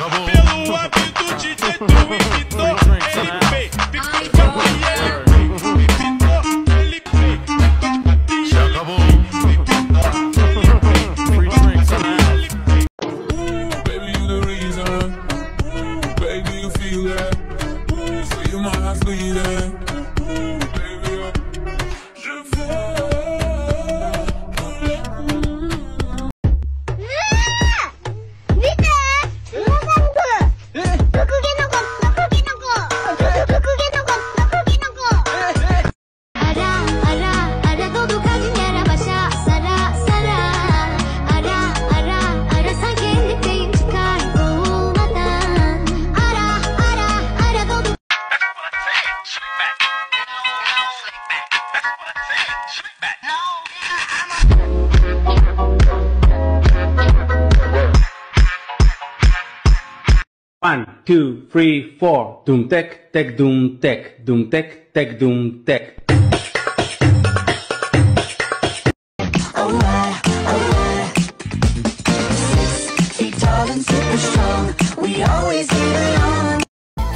Pelo hábito de ter tu imitou LP. Ficou de LP. Imitou LP. Já acabou. Baby, you the reason. Baby, you feel that. Feel my heart bleeding. One, two, three, four. Doom tech, tech, doom tech, doom tech, tech, doom tech.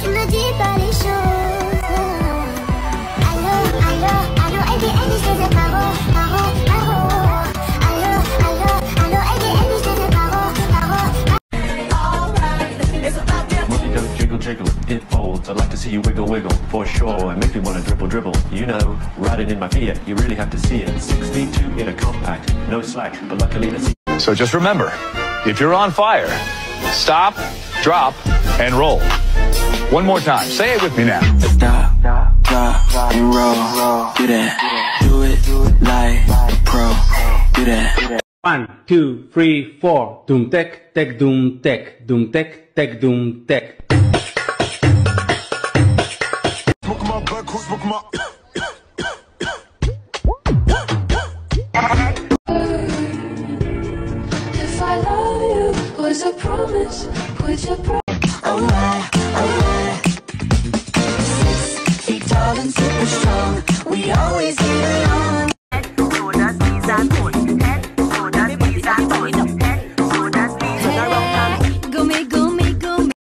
Tu me dis pas les choses Allô, I'd like to see you wiggle wiggle for sure. It makes me wanna dribble dribble. You know, riding in my Fiat, you really have to see it. Six feet two in a compact, no slack, but luckily the seat. So just remember, if you're on fire, stop, drop, and roll. One more time. Say it with me now. Stop, drop, and roll. Do that. Do it like a pro. Do that. One, two, three, four. Doom tech, tech, doom tech, doom tech, tech, doom tech. If I love you, was a promise. Would you promise? Oh my, oh my. Six feet tall and super strong. We get